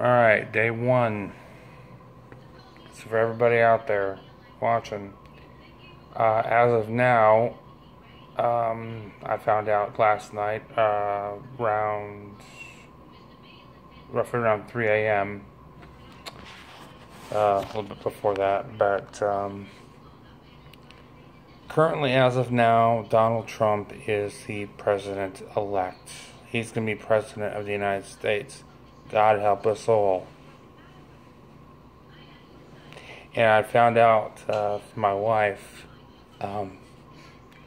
Alright, day one. So for everybody out there watching, uh, as of now, um, I found out last night, uh, around, roughly around 3 a.m., uh, a little bit before that, but, um, currently, as of now, Donald Trump is the president elect. He's going to be president of the United States. God help us all. And I found out uh, from my wife, um,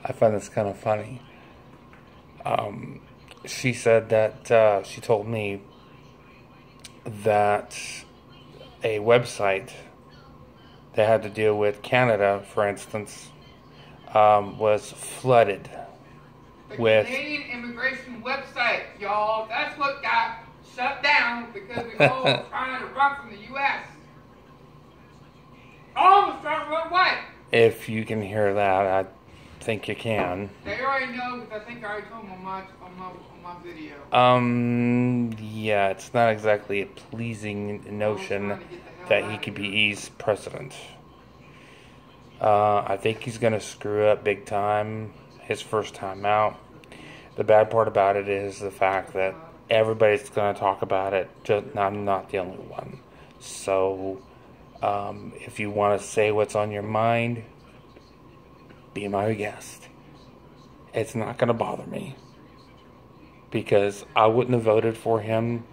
I find this kind of funny. Um, she said that, uh, she told me that a website that had to deal with Canada, for instance, um, was flooded The with. Canadian immigration website, y'all. That's what got shut down because we all trying to run from the U.S. All of us trying to run away. If you can hear that, I think you can. They already know because I think I already told them on my, on my, on my video. Um, yeah, it's not exactly a pleasing notion that he could be East president. Uh, I think he's gonna screw up big time his first time out. The bad part about it is the fact that everybody's gonna talk about it. Just I'm not the only one. So, um, if you want to say what's on your mind, be my guest. It's not gonna bother me because I wouldn't have voted for him.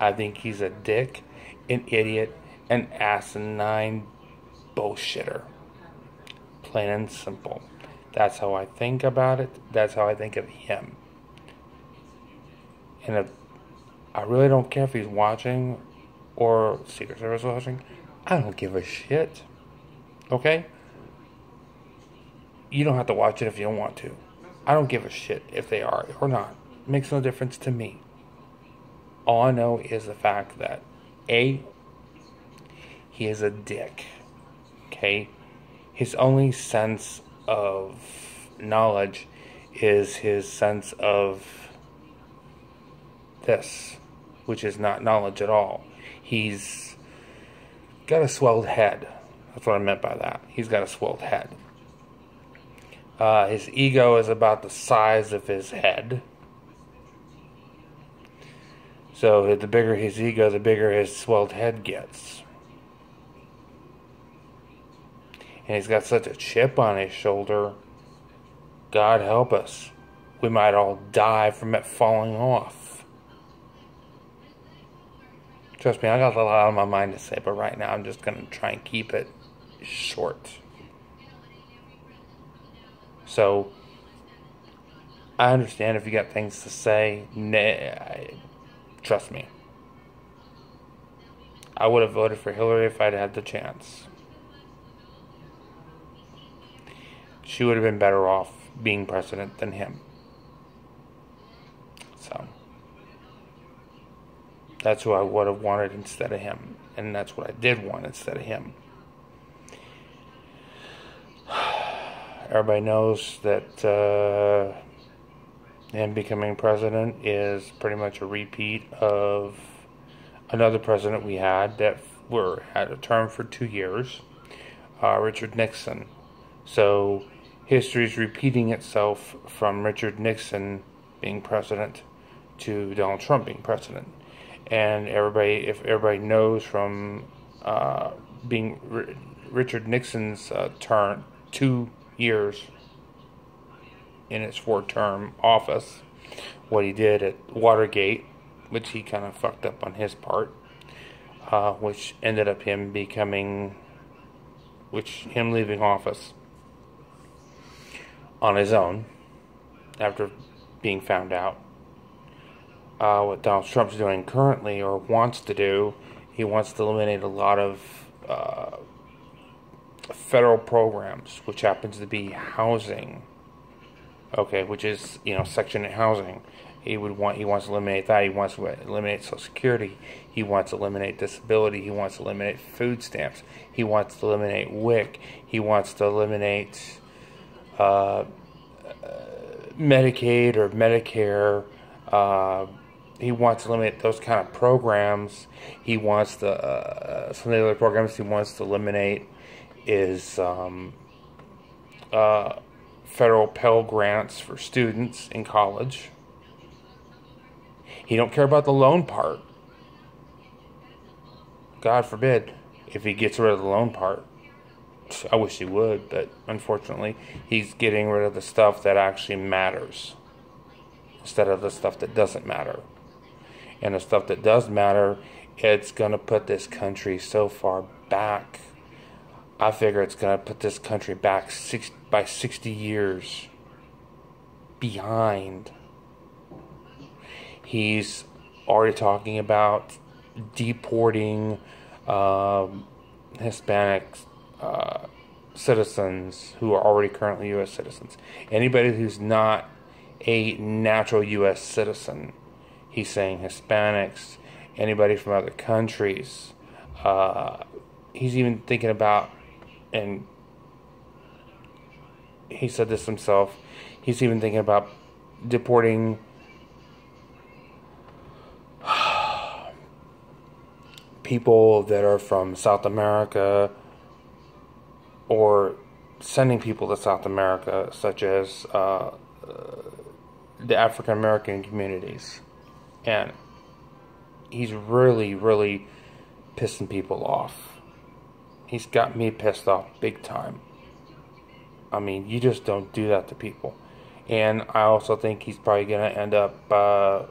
I think he's a dick, an idiot, an asinine bullshitter. Plain and simple. That's how I think about it. That's how I think of him. And I really don't care if he's watching or Secret Service watching, I don't give a shit. Okay? You don't have to watch it if you don't want to. I don't give a shit if they are or not. makes no difference to me. All I know is the fact that A, he is a dick. Okay? His only sense of knowledge is his sense of this, which is not knowledge at all. He's got a swelled head. That's what I meant by that. He's got a swelled head. Uh, his ego is about the size of his head. So the bigger his ego, the bigger his swelled head gets. And he's got such a chip on his shoulder. God help us. We might all die from it falling off. Trust me, I got a lot on my mind to say, but right now I'm just going to try and keep it short. So, I understand if you got things to say. Nah, trust me. I would have voted for Hillary if I'd had the chance. She would have been better off being president than him. So, that's who I would have wanted instead of him. And that's what I did want instead of him. Everybody knows that uh, him becoming president is pretty much a repeat of another president we had that were had a term for two years, uh, Richard Nixon. So history is repeating itself from Richard Nixon being president to Donald Trump being president, and everybody, if everybody knows from uh, being R- Richard Nixon's uh, term two years in his four-term office, what he did at Watergate, which he kind of fucked up on his part, uh, which ended up him becoming, which him leaving office on his own after being found out. Uh, what Donald Trump's doing currently, or wants to do, he wants to eliminate a lot of uh, federal programs, which happens to be housing. Okay, which is you know Section 8 housing. He would want he wants to eliminate that. He wants to eliminate Social Security. He wants to eliminate disability. He wants to eliminate food stamps. He wants to eliminate WIC. He wants to eliminate uh, Medicaid or Medicare, uh, he wants to eliminate those kind of programs. He wants to uh, some of the other programs he wants to eliminate is um, uh, federal Pell grants for students in college. He don't care about the loan part. God forbid if he gets rid of the loan part. I wish he would, but unfortunately, he's getting rid of the stuff that actually matters instead of the stuff that doesn't matter. And the stuff that does matter, it's going to put this country so far back. I figure it's going to put this country back six, by 60 years behind. He's already talking about deporting um, Hispanic uh, citizens who are already currently U.S. citizens. Anybody who's not a natural U.S. citizen, he's saying Hispanics, anybody from other countries. Uh, he's even thinking about, and he said this himself, he's even thinking about deporting people that are from South America or sending people to South America, such as uh, the African American communities. And he's really, really pissing people off. He's got me pissed off big time. I mean, you just don't do that to people. And I also think he's probably going to end up uh,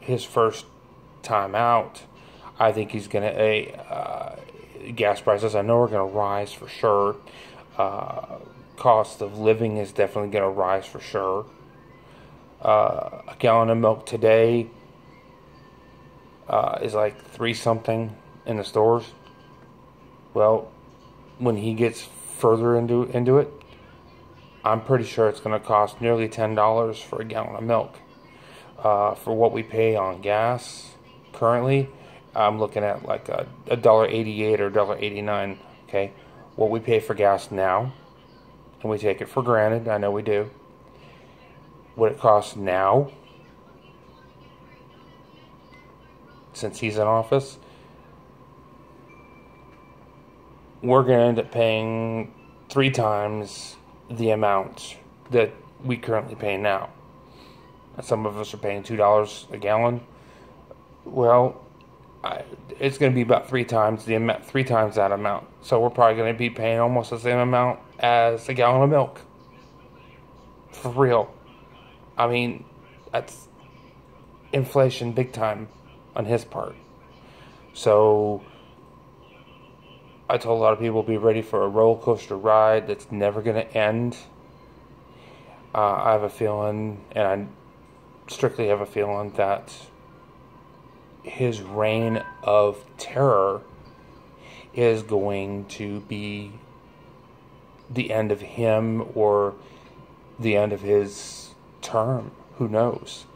his first time out I think he's going to, uh, gas prices, I know are going to rise for sure. Uh, cost of living is definitely going to rise for sure. Uh, a gallon of milk today uh, is like three something in the stores. Well, when he gets further into into it, I'm pretty sure it's going to cost nearly ten dollars for a gallon of milk. Uh, for what we pay on gas currently, I'm looking at like a dollar eighty-eight or dollar eighty-nine. Okay, what we pay for gas now, and we take it for granted. I know we do. What it costs now, since he's in office, we're going to end up paying three times the amount that we currently pay now. Some of us are paying two dollars a gallon. Well, it's going to be about three times the amount, three times that amount. So we're probably going to be paying almost the same amount as a gallon of milk. For real. I mean, that's inflation big time on his part. So I told a lot of people be ready for a roller coaster ride that's never going to end. Uh, I have a feeling, and I strictly have a feeling that his reign of terror is going to be the end of him or the end of his term. Who knows?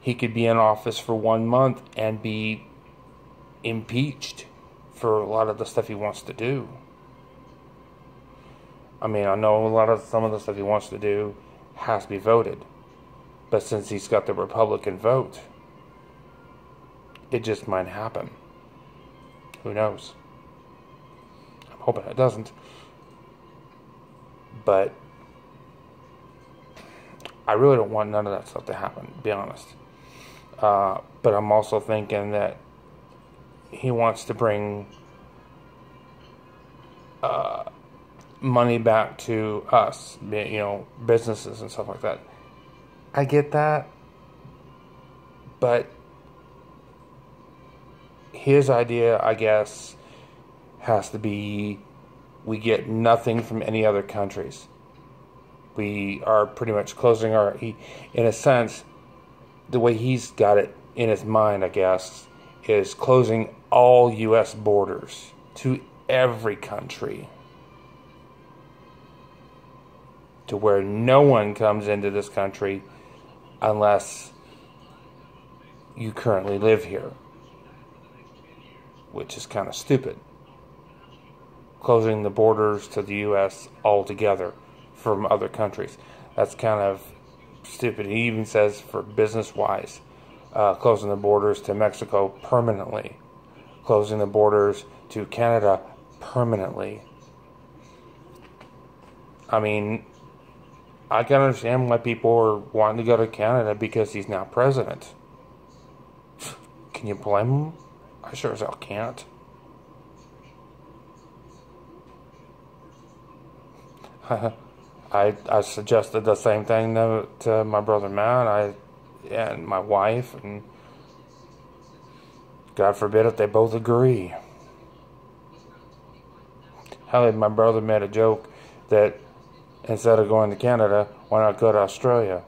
He could be in office for one month and be impeached for a lot of the stuff he wants to do. I mean, I know a lot of some of the stuff he wants to do has to be voted. But since he's got the Republican vote, it just might happen. Who knows? I'm hoping it doesn't. But I really don't want none of that stuff to happen, to be honest. Uh, but I'm also thinking that he wants to bring uh, money back to us, you know, businesses and stuff like that. I get that, but his idea, I guess, has to be we get nothing from any other countries. We are pretty much closing our, he, in a sense, the way he's got it in his mind, I guess, is closing all U.S. borders to every country to where no one comes into this country unless you currently live here which is kind of stupid. Closing the borders to the U.S. altogether from other countries. That's kind of stupid. He even says for business wise. uh, closing the borders to Mexico permanently, closing the borders to Canada permanently. I mean, I can understand why people are wanting to go to Canada because he's now president. Can you blame him? I sure as hell can't. I I suggested the same thing to, to my brother Matt, I and my wife, and God forbid if they both agree. Hell, my brother made a joke that instead of going to Canada, why not go to Australia?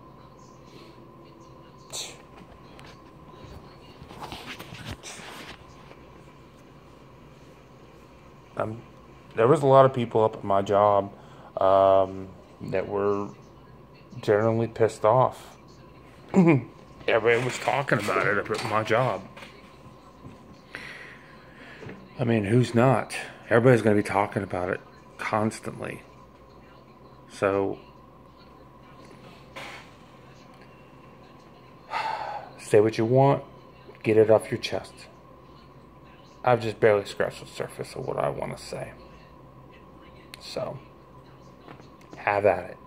Um, there was a lot of people up at my job um, that were generally pissed off. Everybody was talking about it at my job. I mean, who's not? Everybody's going to be talking about it constantly. So, say what you want, get it off your chest. I've just barely scratched the surface of what I want to say. So, have at it.